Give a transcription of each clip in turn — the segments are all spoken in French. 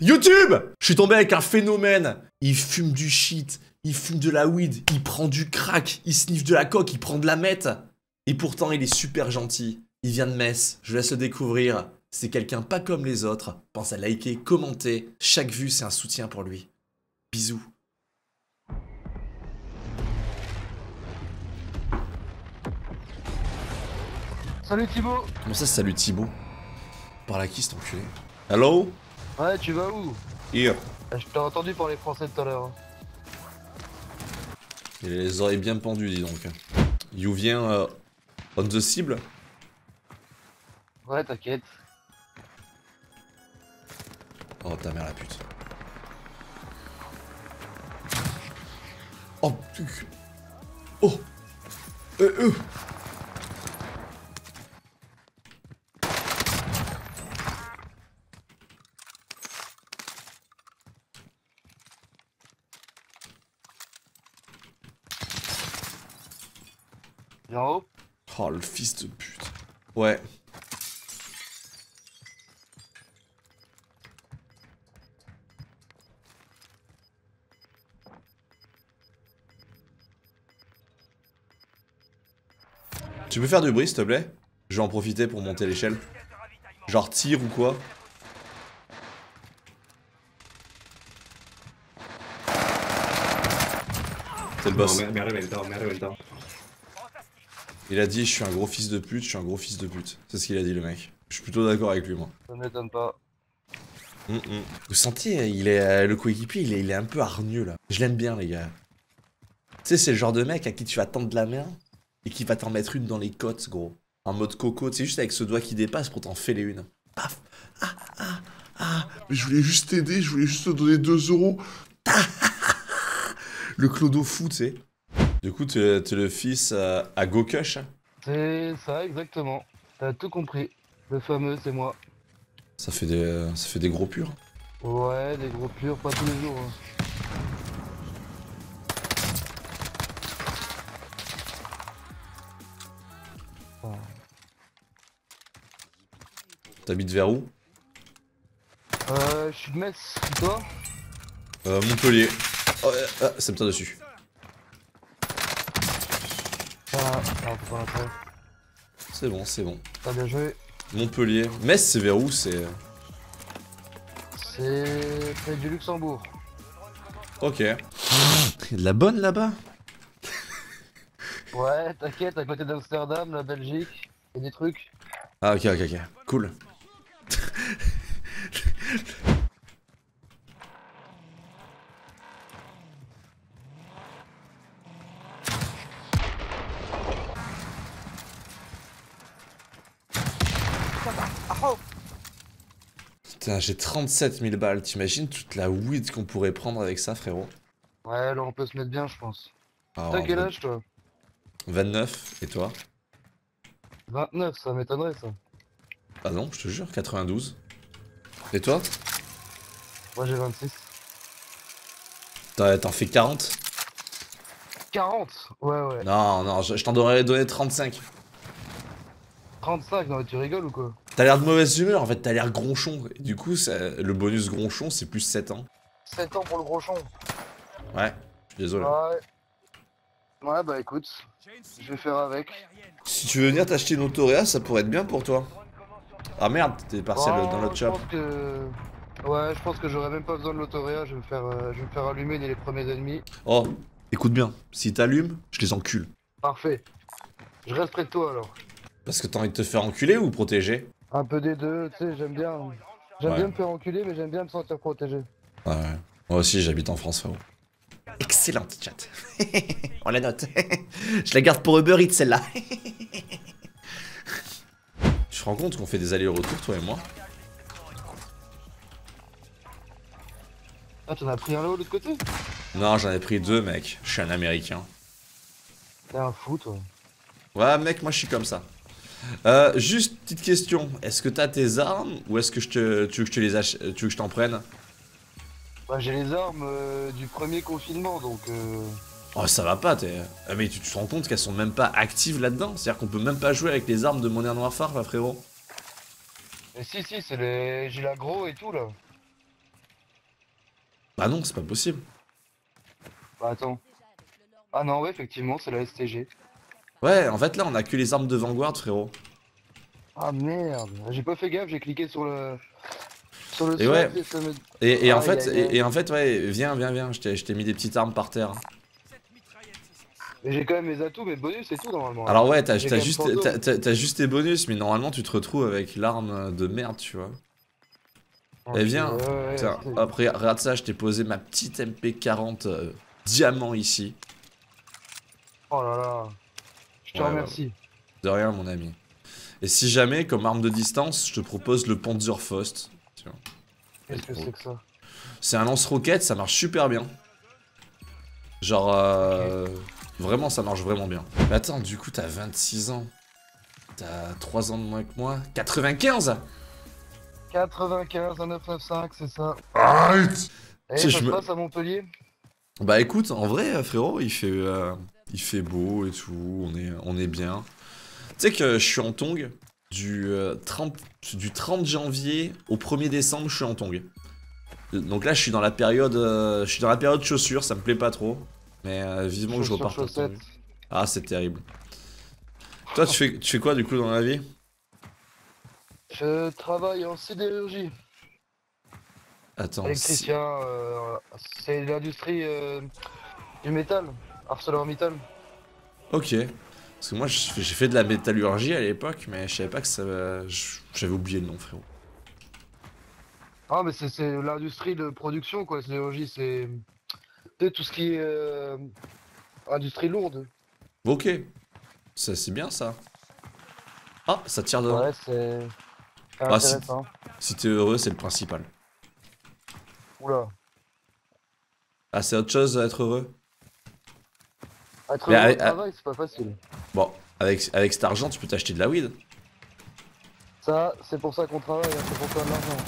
YouTube Je suis tombé avec un phénomène. Il fume du shit, il fume de la weed, il prend du crack, il sniffe de la coque, il prend de la meth. Et pourtant, il est super gentil. Il vient de Metz, je laisse le découvrir. C'est quelqu'un pas comme les autres. Pense à liker, commenter. Chaque vue, c'est un soutien pour lui. Bisous. Salut Thibaut Comment ça, salut Thibaut? Par là qui cet enculé? Hello? Ouais, tu vas où Here. Ah, Je t'ai entendu parler français tout à l'heure. hein. Il a les oreilles bien pendues, dis donc. You vient euh, on the cible Ouais, t'inquiète. Oh ta mère la pute. Oh putain. Oh Euh euh Viens en haut Oh le fils de pute. Ouais. Tu peux faire du bruit s'il te plaît? Je vais en profiter pour monter l'échelle. Genre tir ou quoi? C'est le boss. Il a dit je suis un gros fils de pute, je suis un gros fils de pute. C'est ce qu'il a dit le mec. Je suis plutôt d'accord avec lui moi. Ça m'étonne pas. Mm, mm. Vous sentez, il est, euh, le coéquipier, il est, il est un peu hargneux là. Je l'aime bien les gars. Tu sais, c'est le genre de mec à qui tu vas tendre la main et qui va t'en mettre une dans les côtes, gros. En mode coco, tu sais, juste avec ce doigt qui dépasse pour t'en filer une. Paf Ah, ah, ah Mais je voulais juste t'aider, je voulais juste te donner 2 euros. le clodo fou, tu sais. Du coup, t'es t'es le fils euh, à Gokush C'est ça, exactement. T'as tout compris. Le fameux, c'est moi. ça fait, des, ça fait des gros purs. Ouais, des gros purs, pas tous les jours. hein. T'habites vers où? Euh, je suis de Metz, et toi? Euh, Montpellier. Oh, euh, ah, ça me tire dessus. C'est bon, c'est bon. T'as bien joué. Montpellier. Metz, c'est vers où C'est? C'est près du Luxembourg. Ok. Il y a de la bonne là-bas? Ouais, t'inquiète, à côté d'Amsterdam, la Belgique, et des trucs. Ah, ok, ok, ok. Cool. Putain, j'ai 37 000 balles. T'imagines toute la weed qu'on pourrait prendre avec ça, frérot Ouais, là on peut se mettre bien, je pense. Alors, T'as quel âge toi 29, et toi 29, ça m'étonnerait ça. Ah non, je te jure, 92. Et toi Moi j'ai 26. T'en t'en fais 40 40 Ouais, ouais. Non, non, je, je t'en aurais donné 35. 35, non mais tu rigoles ou quoi T'as l'air de mauvaise humeur, en fait, t'as l'air gronchon. Du coup, ça- le bonus gronchon, c'est plus 7 ans. 7 ans pour le grochon. Ouais, je suis désolé. Ouais. Ouais, bah écoute, je vais faire avec. Si tu veux venir t'acheter une autoréa, ça pourrait être bien pour toi. Ah merde, t'es parti Oh, dans l'autre shop. pense que... Ouais, je pense que j'aurais même pas besoin de l'autoréa, je vais me faire, euh, je vais me faire allumer dès les premiers ennemis. Oh, écoute bien, si t'allumes, je les encule. Parfait. Je reste près de toi alors. Parce que t'as envie de te faire enculer ou protéger? Un peu des deux, tu sais, j'aime bien. J'aime Ouais. bien me faire enculer, mais j'aime bien me sentir protégé. Ouais, ouais. Moi aussi, j'habite en France, frérot. Excellente chat. On la note. je la garde pour Uber Eats, celle-là. tu te rends compte qu'on fait des allers-retours, toi et moi Ah, t'en as pris un là de l'autre côté? Non, j'en ai pris deux, mec. Je suis un américain. T'es un fou, toi. Ouais, mec, moi je suis comme ça. Euh, juste petite question. Est-ce que t'as tes armes ou est-ce que je te, tu veux que je te les ach... tu veux que je t'en prenne? Bah, j'ai les armes euh, du premier confinement, donc... Euh... Oh, ça va pas, t'es. Ah, mais tu te rends compte qu'elles sont même pas actives là-dedans? C'est-à-dire qu'on peut même pas jouer avec les armes de Modern Warfare, là, frérot? Mais si, si, c'est les... J'ai l'agro et tout, là. Bah non, c'est pas possible. Bah attends. Ah non, ouais, effectivement, c'est la STG. Ouais, en fait là on a que les armes de Vanguard frérot. Ah merde, j'ai pas fait gaffe, j'ai cliqué sur le... Sur le Et ouais. et ça me- Et, et en fait, et, et en fait ouais, viens, viens, viens, je t'ai mis des petites armes par terre. Mais j'ai quand même mes atouts, mes bonus et tout normalement. Alors ouais, t'as juste, tes bonus, mais normalement tu te retrouves avec l'arme de merde, tu vois. Ah, eh, viens. ouais, Tiens, hop, regarde, regarde ça, je t'ai posé ma petite MP40 euh, diamant ici. Oh là là. Je te Ouais, remercie. De rien, mon ami. Et si jamais, comme arme de distance, je te propose le Panzerfaust. Qu'est-ce que c'est que ça? C'est un lance-roquette, ça marche super bien. Genre, euh, vraiment, ça marche vraiment bien. Mais attends, du coup, t'as 26 ans. T'as 3 ans de moins que moi. 95 95 à 995, c'est ça. Arrête Et ça je se me- passe à Montpellier? Bah écoute, en vrai, frérot, il fait, euh, il fait beau et tout, on est, on est bien. Tu sais que je suis en tong du, euh, 30, du 30 janvier au 1er décembre, je suis en tong. Donc là, je suis dans la période, euh, je suis dans la période chaussures, ça me plaît pas trop. Mais euh, vivement que je reparte en chaussettes. tong. Ah, c'est terrible. Toi, tu fais, tu fais quoi du coup dans la vie? Je travaille en sidérurgie. Attends, si- Électricien, euh, c'est l'industrie euh, du métal. ArcelorMittal. ok. Parce que moi, j'ai fait de la métallurgie à l'époque, mais je savais pas que ça. J'avais oublié le nom, frérot. Ah, mais c'est- l'industrie de production, quoi. Sidérurgie, c'est tout ce qui est euh, industrie lourde. Ok. C'est bien ça. Ah, ça tire dedans. Ouais, c'est Ah, si-. Si t'es heureux, c'est le principal. Oula. Ah, c'est autre chose être heureux? Au avec- travail, c'est pas facile. Bon, avec, avec cet argent, tu peux t'acheter de la weed. Ça, c'est pour ça qu'on travaille, hein, c'est pour faire de l'argent.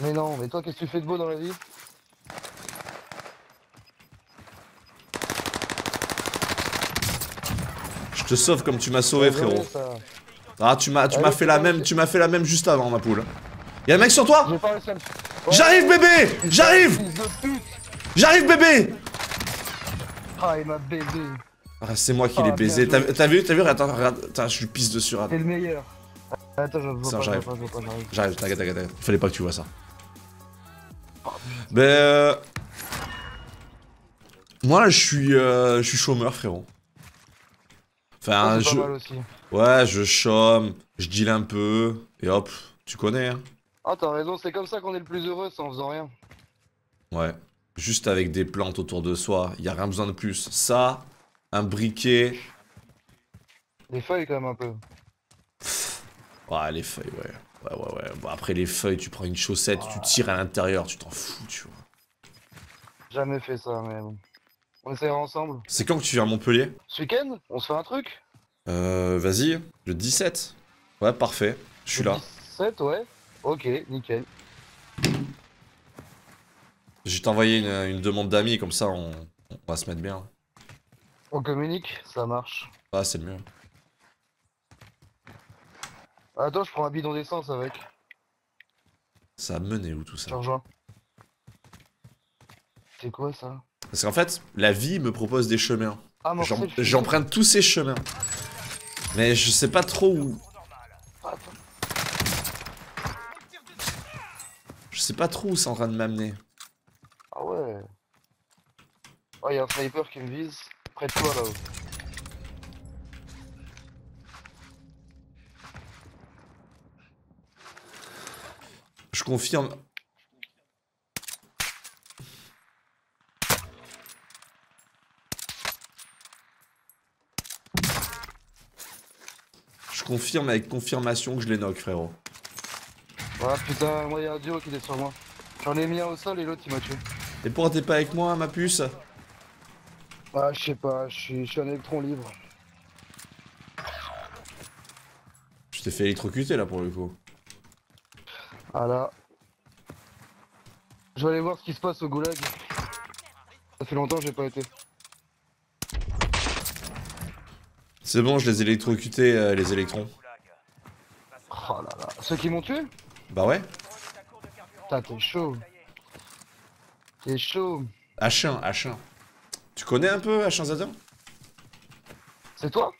Mais non, mais toi, qu'est-ce que tu fais de beau dans la vie? Je te sauve comme tu m'as sauvé, frérot. ça. Ah, tu m'as, tu m'as fait la même, tu m'as fait la même juste avant, ma poule. Y'a un mec sur toi. J'arrive, bébé J'arrive J'arrive, bébé Ah, il m'a baisé. Ah, c'est moi qui Ah, l'ai baisé. bien T'as vu, t'as vu, attends, regarde, je lui pisse dessus. T'es le meilleur. Attends, je vois pas, j'arrive. j'arrive. T'inquiète, t'inquiète, t'inquiète. Fallait pas que tu vois ça. Ben, euh... Moi, je suis, euh, je suis chômeur, frérot. Enfin, c'est je... Ouais, je chôme, je deal un peu, et hop, tu connais, hein. Ah, t'as raison, c'est comme ça qu'on est le plus heureux, c'est en faisant rien. Ouais. Juste avec des plantes autour de soi, y a rien besoin de plus. Ça, un briquet. Les feuilles, quand même, un peu. Ouais, les feuilles, ouais. Ouais, ouais, ouais. Bon, après les feuilles, tu prends une chaussette, tu tires à l'intérieur, tu t'en fous, tu vois. Jamais fait ça, mais bon. On essaiera ensemble. C'est quand que tu viens à Montpellier? Ce week-end, on se fait un truc? Euh, vas-y, le 17. Ouais, parfait. Je suis Le là. 17, ouais. Ok, nickel. Je vais t'envoyer une, une demande d'amis, comme ça on, on va se mettre bien. On communique, ça marche. Ah, c'est le mieux. Attends, je prends un bidon d'essence avec. Ça a mené où tout Je ça rejoins. C'est quoi ça? Parce qu'en fait, la vie me propose des chemins. Ah, J'emprunte tous ces chemins. Mais je sais pas trop où. Attends. Je sais pas trop où c'est en train de m'amener. Ah ouais. Oh, y'a un sniper qui me vise. Près de toi là-haut. Je confirme. Je confirme avec confirmation que je les knock, frérot. Ah putain, moi y'a un duo qui est sur moi. J'en ai mis un au sol et l'autre il m'a tué. Et pourquoi t'es pas avec moi, ma puce Ah, je sais pas, je suis un électron libre. Je t'ai fait électrocuter là pour le coup. Ah là. Je vais aller voir ce qui se passe au goulag. Ça fait longtemps que j'ai pas été. C'est bon, je les ai électrocutés, euh, les électrons. Oh là là. Ceux qui m'ont tué? Bah ouais. Putain, t'es chaud. T'es chaud. H1, H1. Tu connais un peu H1Z1 C'est toi?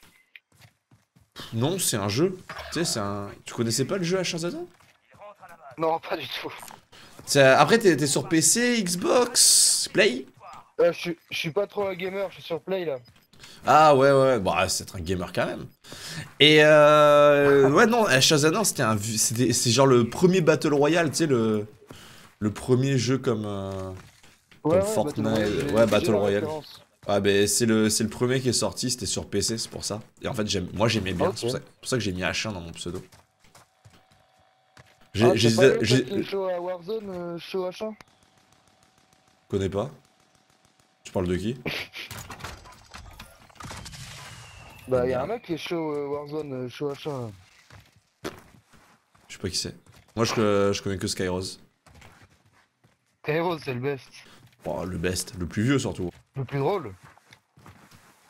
Non, c'est un jeu. Tu sais, c'est un. Tu connaissais pas le jeu H1Z1 Non, pas du tout. Après, t'es sur PC, Xbox, Play? Euh, je suis- je suis pas trop un gamer, je suis sur Play là. Ah ouais, ouais, bah c'est un gamer quand même. Et euh. Ouais, non, H1Z1, c'était un. C'est genre le premier Battle Royale, tu sais, le. Le premier jeu comme. euh, Comme Fortnite, ouais, Battle Royale. référence. Ah ben c'est le, c'est le premier qui est sorti, c'était sur PC, c'est pour ça. Et en fait, moi j'aimais bien, Ok. c'est pour ça, pour ça que j'ai mis H1 dans mon pseudo. J'ai, Ah, j'ai, show à Warzone, euh, show H1 connais pas? Tu parles de qui? Bah, y'a un mec qui est show euh, Warzone, euh, show H1. Je sais pas qui c'est. Moi je, je connais que Skyrose. Kairos, c'est le best. Oh, le best, le plus vieux surtout. Le plus drôle.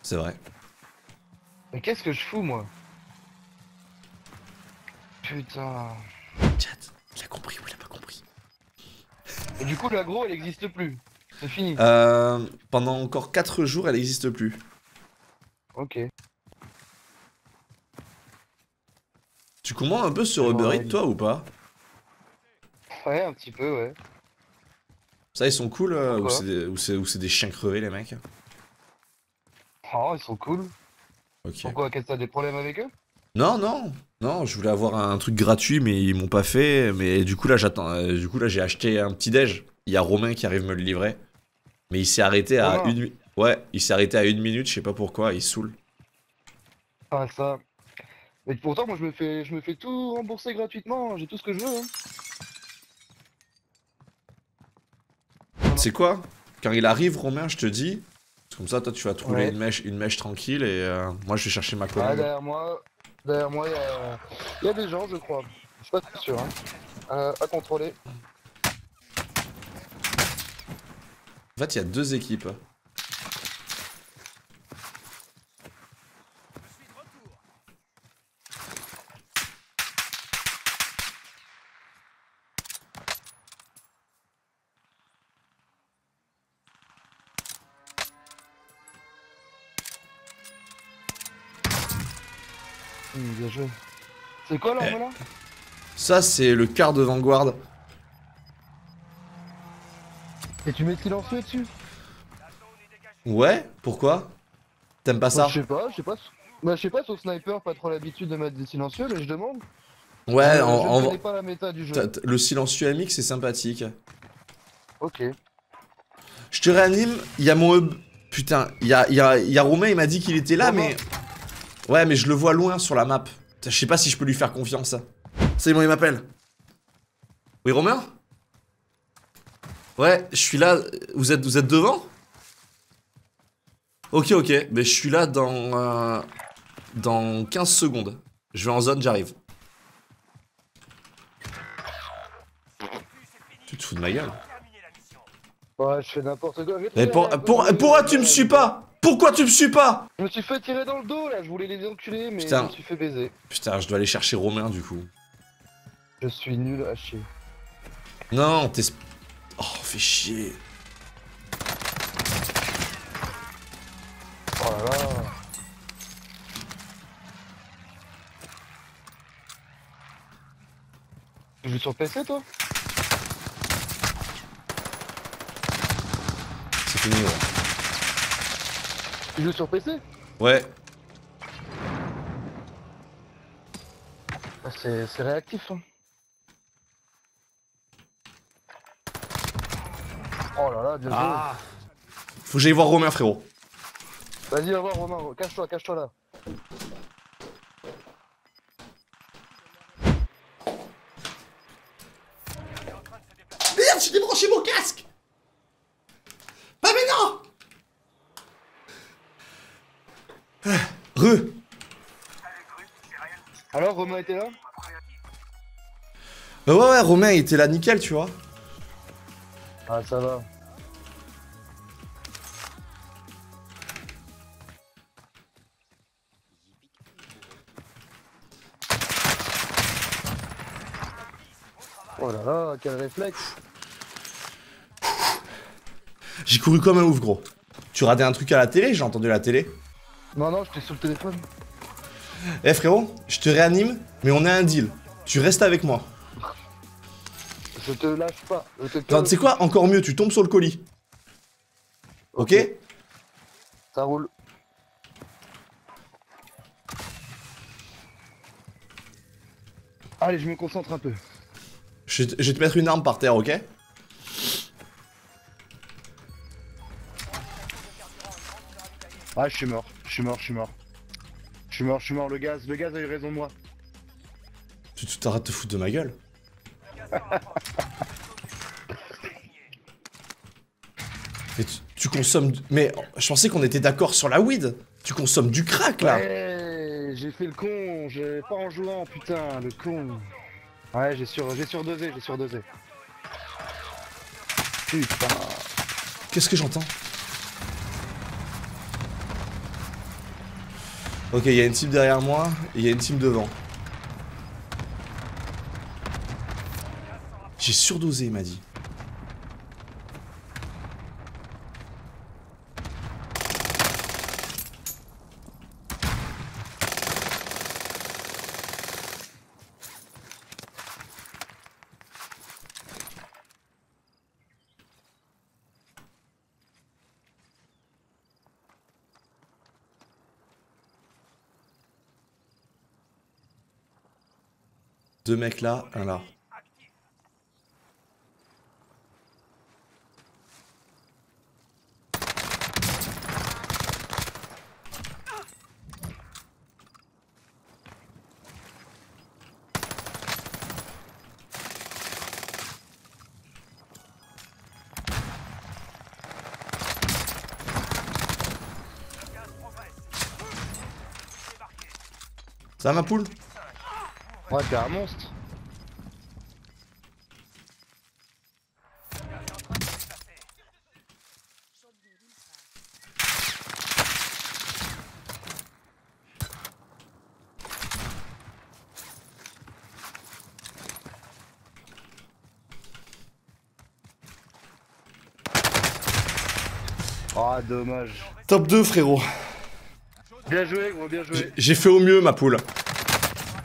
C'est vrai. Mais qu'est-ce que je fous, moi? Putain. Chat, il a compris ou il a pas compris? Et du coup, l'agro, elle existe plus. C'est fini. euh, Pendant encore 4 jours, elle n'existe plus. Ok. Tu commandes un peu sur Uber Eats toi ou pas? Ouais, un petit peu, ouais. Ça ils sont cool euh, ou c'est des, ou c'est- ou c'est des chiens crevés les mecs? Oh, ils sont cool. Ok. Pourquoi? Qu'est-ce que t'as des problèmes avec eux? Non, non, non, je voulais avoir un truc gratuit, mais ils m'ont pas fait. Mais du coup, là, j'attends. euh, du coup, là, j'ai acheté un petit déj. Il y a Romain qui arrive me le livrer. Mais il s'est arrêté à Romain une Ouais, il s'est arrêté à une minute, je sais pas pourquoi, il saoule. Ah, ça. Mais pourtant, moi, je me fais, je me fais tout rembourser gratuitement. J'ai tout ce que je veux. Hein. C'est quoi? Quand il arrive, Romain, je te dis. Comme ça, toi, tu vas trouver Ouais. une, mèche, une mèche tranquille et euh, moi, je vais chercher ma Ah, commande. derrière moi, derrière moi, il y a, il y a des gens, je crois. Je suis pas très sûr. Hein. Euh, à contrôler. En fait, il y a deux équipes. Bien joué. C'est quoi là, Eh. Ça, c'est le quart de Vanguard. Et tu mets silencieux dessus? Ouais, pourquoi? T'aimes pas Bah, ça Je sais pas, je sais pas. Bah, je sais pas, sur sniper, pas trop l'habitude de mettre des silencieux, mais je demande. Ouais, Euh, en, je en- pas la méta du jeu. t'as- t'as- le silencieux MX, c'est sympathique. Ok. Je te réanime, il y a mon hub. Putain, il y a, y, a, y a Romain, il m'a dit qu'il était là, Romain. mais. Ouais, mais je le vois loin sur la map. Je sais pas si je peux lui faire confiance. C'est bon, il m'appelle. Oui, Romain? Ouais, je suis là. Vous êtes, vous êtes devant? Ok, ok. Mais je suis là dans. euh, dans 15 secondes. Je vais en zone, j'arrive. Tu te fous de ma gueule? Ouais, je fais n'importe quoi. Mais pour, pour- pourquoi tu me suis pas? Pourquoi tu me suis pas? Je me suis fait tirer dans le dos là, je voulais les enculer, mais Putain. je me suis fait baiser. Putain, je dois aller chercher Romain du coup. Je suis nul à chier. Non, t'es... Oh, fais chier. Oh là là. Tu joues sur PC toi? C'est fini, ouais. Tu joues sur PC Ouais. Ah, C'est c'est réactif. Hein. Oh là là, bien joué. Faut que j'aille voir Romain, frérot. Vas-y, va voir Romain, cache-toi, cache-toi là. Merde, j'ai débranché mon casque Pas maintenant Ah, Re Alors, Romain était là Bah ouais, ouais, Romain, il était là nickel, tu vois. Ah, ça va. Oh là là, quel réflexe. J'ai couru comme un ouf, gros. Tu radais un truc à la télé J'ai entendu la télé. Non, non, j'étais sur le téléphone. Eh frérot, je te réanime, mais on a un deal. Tu restes avec moi. Je te lâche pas. Tu sais quoi Encore mieux, tu tombes sur le colis. Ok, Ça roule. Allez, je me concentre un peu. je, vais te- je vais te mettre une arme par terre, ok Ah, je suis mort. Je suis mort, je suis mort. Je suis mort, je suis mort. Le gaz, le gaz a eu raison de moi. Tu t'arrêtes de te foutre de ma gueule. Mais tu, tu consommes... du- Mais je pensais qu'on était d'accord sur la weed. Tu consommes du crack, là. Ouais, j'ai fait le con. J'ai pas en jouant, putain, le con. Ouais, j'ai sur, j'ai surdosé, j'ai surdosé. Putain. Qu'est-ce que j'entends? Ok, il y a une team derrière moi et il y a une team devant. J'ai surdosé, il m'a dit. Deux mecs là, un là. Ça ma poule Ouais, t'es un monstre. Ah, dommage. Top 2 frérot. Bien joué, gros, bien joué. J'ai fait au mieux ma poule.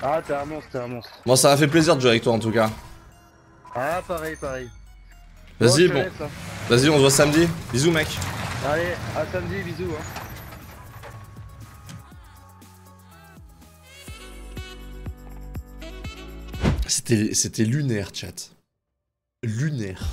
Ah, t'es un monstre, t'es un monstre. Bon ça m'a fait plaisir de jouer avec toi en tout cas. Ah, pareil, pareil. Vas-y bon, laisse, hein. vas-y on se voit samedi. Bisous mec. Allez, à samedi, bisous. Hein. C'était lunaire chat. Lunaire.